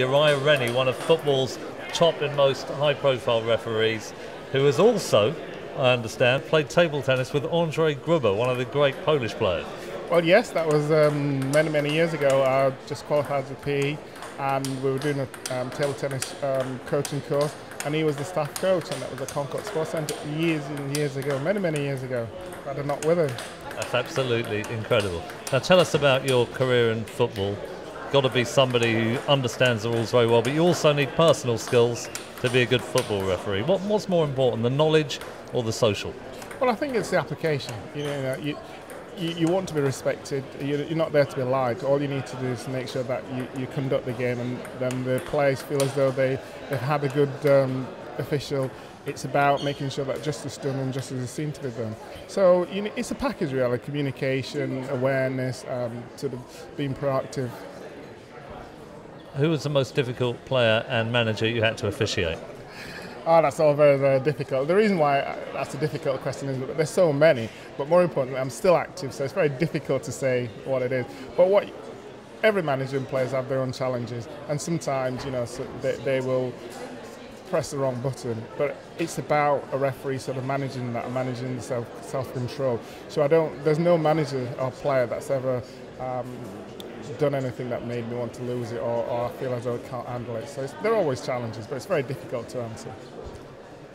Uriah Rennie, one of football's top and most high profile referees, who has also, I understand, played table tennis with Andrzej Grubba, one of the great Polish players. Well, yes, that was um, many, many years ago. I just qualified as a PE and we were doing a um, table tennis um, coaching course and he was the staff coach and that was at Concord Sports Centre years and years ago, many, many years ago. But I'm not with him. That's absolutely incredible. Now tell us about your career in football. Got to be somebody who understands the rules very well, but you also need personal skills to be a good football referee. What, what's more important, the knowledge or the social? Well, I think it's the application. You know, you, you, you want to be respected. You're, you're, not there to be liked. All you need to do is make sure that you, you conduct the game, and then the players feel as though they they've had a good um, official. It's about making sure that justice done and justice is seen to be done. So you know, it's a package really: communication, awareness, um, sort of being proactive. Who was the most difficult player and manager you had to officiate? Oh, that's all very, very difficult. The reason why that's a difficult question is that there's so many, but more importantly, I'm still active, so it's very difficult to say what it is. But what every manager and players have their own challenges, and sometimes, you know, so they, they will press the wrong button. But it's about a referee sort of managing that, managing self self control. So I don't. There's no manager or player that's ever. Um, done anything that made me want to lose it or, or I feel as though I can't handle it. So there are always challenges, but it's very difficult to answer.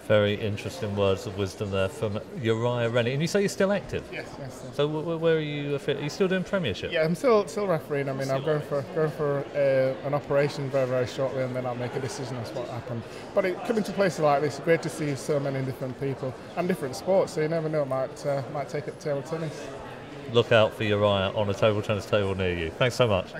Very interesting words of wisdom there from Uriah Rennie. And you say you're still active? Yes, yes. yes. So where are you? Are you still doing Premiership? Yeah, I'm still still refereeing. I mean, I'm going for going for uh, an operation very very shortly, and then I'll make a decision as what happened. But it, coming to places like this, great to see so many different people and different sports. So you never know, might uh, might take it table tennis look out for Uriah on a table tennis table near you. Thanks so much.